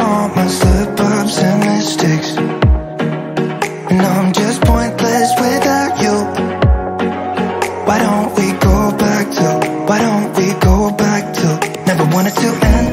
all my slip-ups and mistakes And I'm just pointless without you. Why don't we go back to, why don't we go back to Never wanted to end